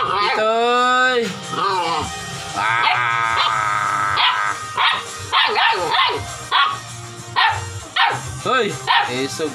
Itoy! Ah! Hoy! Isog.